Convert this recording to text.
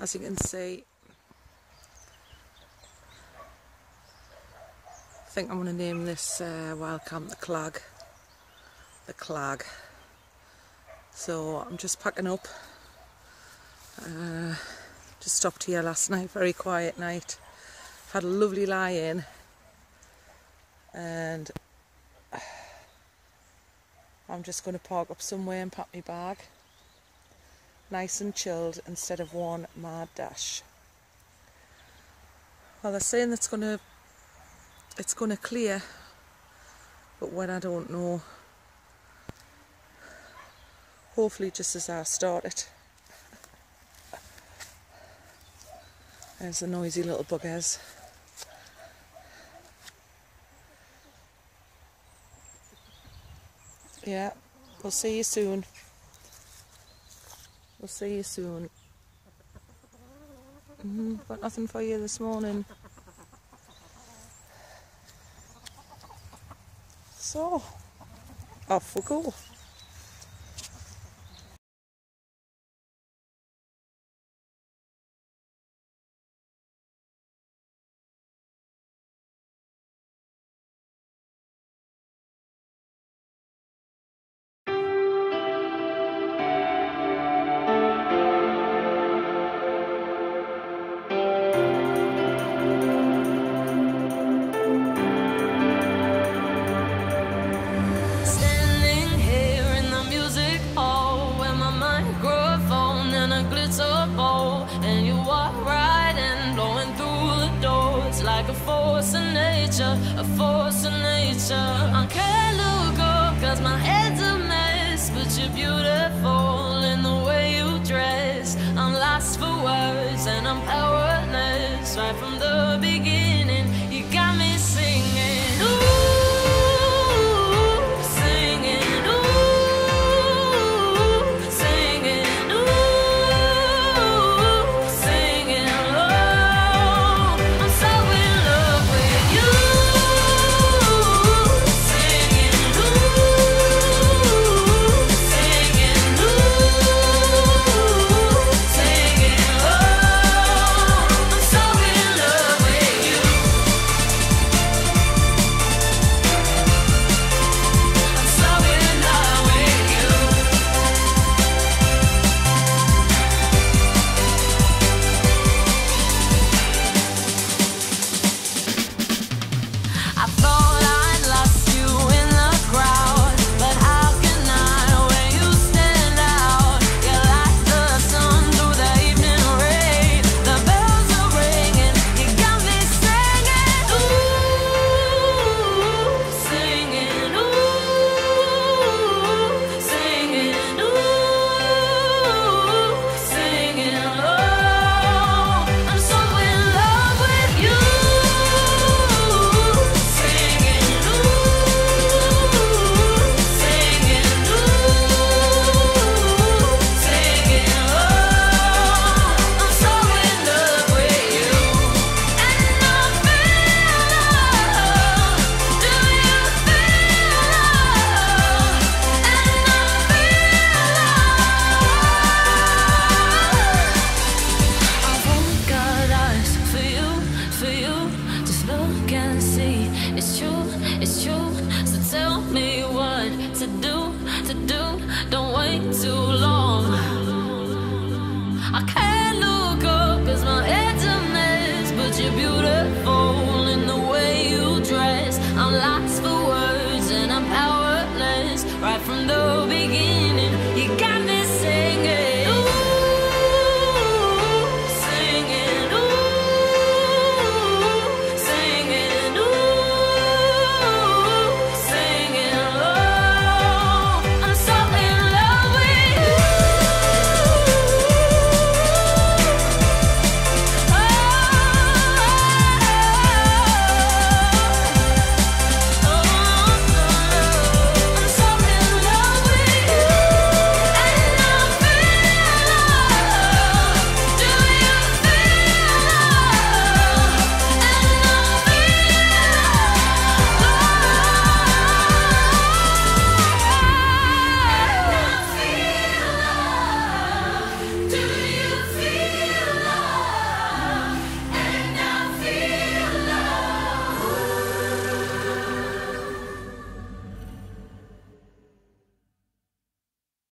as you can see. I think I'm going to name this uh, wild camp the Clag. The Clag. So I'm just packing up. Uh, just stopped here last night, very quiet night. Had a lovely lie in and I'm just going to park up somewhere and pack my bag. Nice and chilled instead of one mad dash. Well, they're saying it's to it's to clear, but when I don't know. Hopefully, just as I start it. There's the noisy little buggers. Yeah, we'll see you soon. We'll see you soon. Mm -hmm. Got nothing for you this morning. So, off we go. Nature, a force of nature. I can't look up cause my head's a mess, but you're beautiful in the way you dress. I'm lost for words and I'm powerless right from the beginning. It's true, it's true. So tell me what to do, to do. Don't wait too long.